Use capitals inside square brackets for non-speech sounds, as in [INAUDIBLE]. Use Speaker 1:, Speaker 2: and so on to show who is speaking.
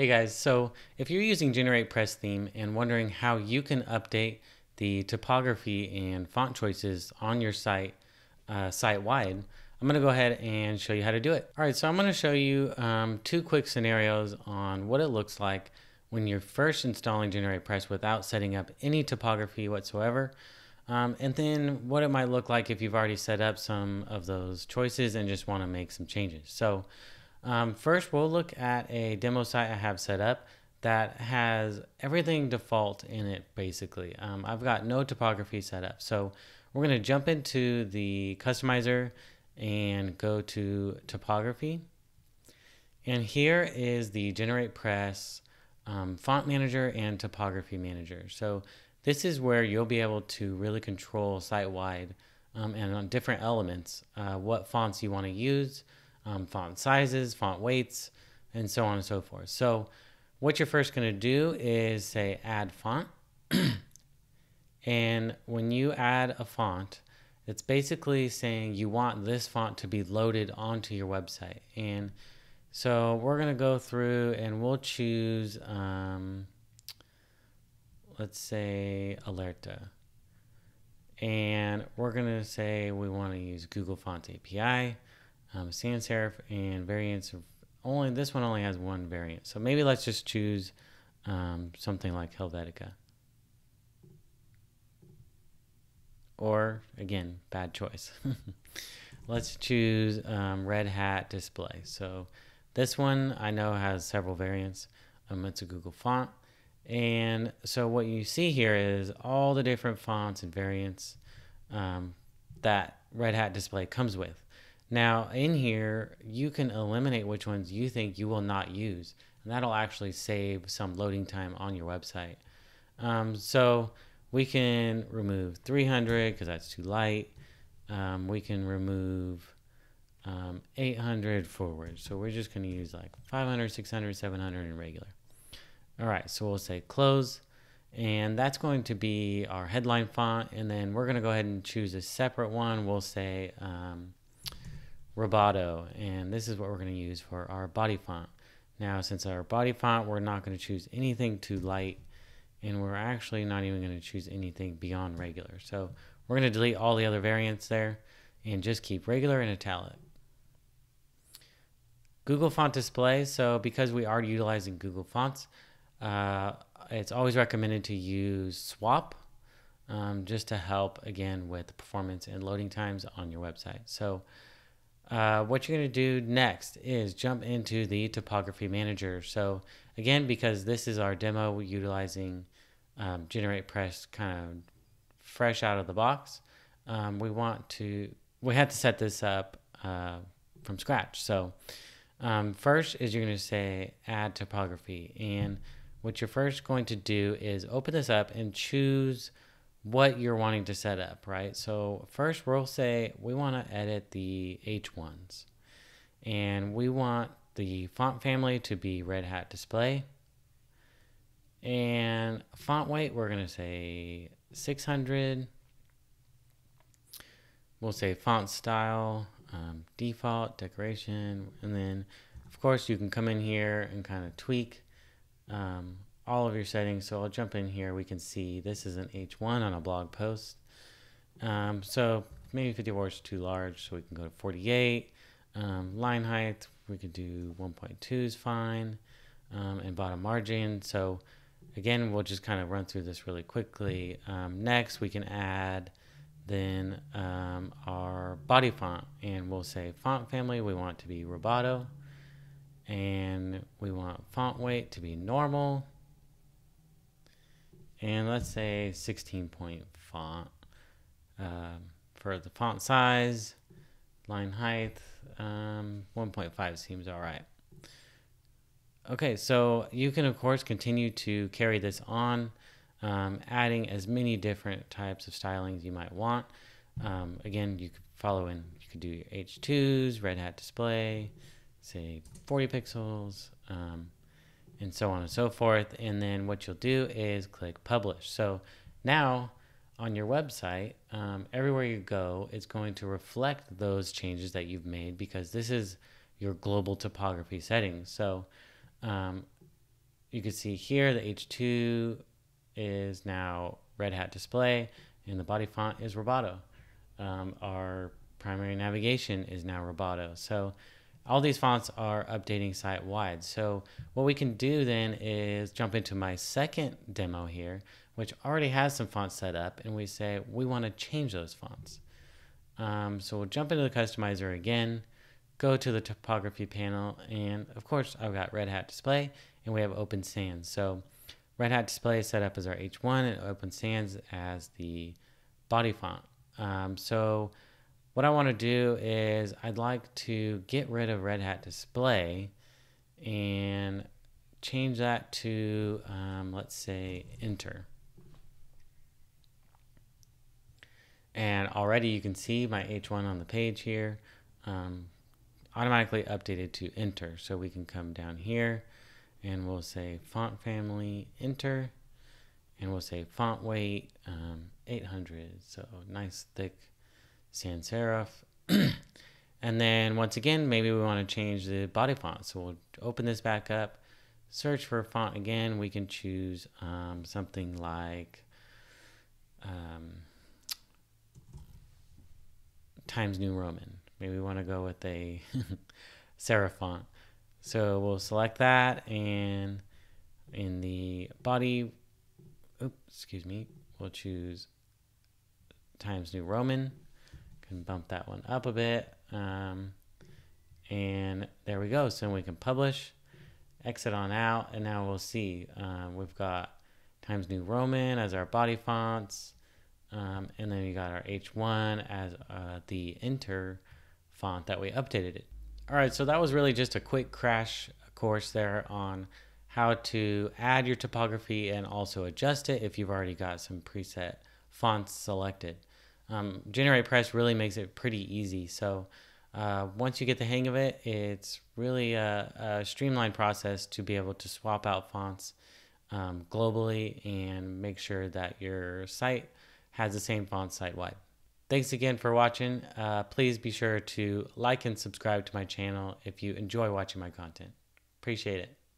Speaker 1: Hey guys, so if you're using GeneratePress theme and wondering how you can update the typography and font choices on your site uh, site wide, I'm going to go ahead and show you how to do it. All right, so I'm going to show you um, two quick scenarios on what it looks like when you're first installing GeneratePress without setting up any typography whatsoever. Um, and then what it might look like if you've already set up some of those choices and just want to make some changes. So um, first, we'll look at a demo site I have set up that has everything default in it basically. Um, I've got no typography set up. So we're going to jump into the customizer and go to typography. And here is the GeneratePress um, font manager and typography manager. So this is where you'll be able to really control site wide um, and on different elements uh, what fonts you want to use um, font sizes, font weights, and so on and so forth. So what you're first going to do is say add font. [CLEARS THROAT] and when you add a font, it's basically saying you want this font to be loaded onto your website. And so we're going to go through and we'll choose, um, let's say, Alerta. And we're going to say we want to use Google Fonts API um, sans serif and variants of only this one only has one variant. So maybe let's just choose um, something like Helvetica. Or again bad choice. [LAUGHS] Let's choose um, red hat display. So this one I know has several variants. Um, it's a Google font. And so what you see here is all the different fonts and variants um, that Red Hat display comes with now, in here, you can eliminate which ones you think you will not use, and that'll actually save some loading time on your website. Um, so we can remove 300 because that's too light. Um, we can remove um, 800 forward. So we're just going to use like 500, 600, 700 and regular. All right, so we'll say close. And that's going to be our headline font. And then we're going to go ahead and choose a separate one. We'll say um, Roboto, and this is what we're going to use for our body font. Now, since our body font, we're not going to choose anything too light, and we're actually not even going to choose anything beyond regular. So we're going to delete all the other variants there and just keep regular and italic. Google Font Display, so because we are utilizing Google Fonts, uh, it's always recommended to use Swap um, just to help, again, with performance and loading times on your website. So uh, what you're going to do next is jump into the topography manager. So again, because this is our demo utilizing um, GeneratePress kind of fresh out of the box, um, we want to, we had to set this up uh, from scratch. So um, first is you're going to say add topography. And what you're first going to do is open this up and choose what you're wanting to set up, right? So first we'll say we want to edit the H1s and we want the font family to be Red Hat Display. And font weight, we're going to say 600. We'll say font style, um, default, decoration, and then of course you can come in here and kind of tweak um, all of your settings. So I'll jump in here. We can see this is an H1 on a blog post. Um, so maybe 54 is too large, so we can go to 48. Um, line height, we could do 1.2 is fine. Um, and bottom margin. So again, we'll just kind of run through this really quickly. Um, next, we can add then um, our body font, and we'll say font family. We want to be Roboto, and we want font weight to be normal and let's say 16 point font um, for the font size line height um, 1.5 seems all right. Okay so you can of course continue to carry this on um, adding as many different types of stylings you might want. Um, again you could follow in you could do your h2s red hat display say 40 pixels um, and so on and so forth. And then what you'll do is click publish. So now on your website, um, everywhere you go, it's going to reflect those changes that you've made because this is your global typography settings. So um, you can see here the H2 is now Red Hat display and the body font is Roboto. Um, our primary navigation is now Roboto. So all these fonts are updating site wide. So what we can do then is jump into my second demo here, which already has some fonts set up and we say we want to change those fonts. Um, so we'll jump into the customizer again, go to the topography panel, and of course I've got Red Hat display and we have Open Sans. So Red Hat display is set up as our H1 and Open Sans as the body font. Um, so what I want to do is I'd like to get rid of Red Hat display and change that to, um, let's say, Inter. And already you can see my H1 on the page here um, automatically updated to Inter. So we can come down here and we'll say font family Inter and we'll say font weight um, 800 so nice thick sans serif. [CLEARS THROAT] And then once again maybe we want to change the body font. So we'll open this back up search for font again. We can choose um, something like um, Times New Roman. Maybe we want to go with a [LAUGHS] serif font. So we'll select that and in the body, oops, excuse me, we'll choose Times New Roman. Can bump that one up a bit. Um, and there we go. So we can publish, exit on out, and now we'll see. Um, we've got Times New Roman as our body fonts. Um, and then we got our H1 as uh, the Inter font that we updated it. All right, so that was really just a quick crash course there on how to add your topography and also adjust it if you've already got some preset fonts selected. Um, GeneratePress really makes it pretty easy. So uh, once you get the hang of it, it's really a, a, streamlined process to be able to swap out fonts um, globally and make sure that your site has the same font site wide. Thanks again for watching. Uh, please be sure to like and subscribe to my channel if you enjoy watching my content. Appreciate it.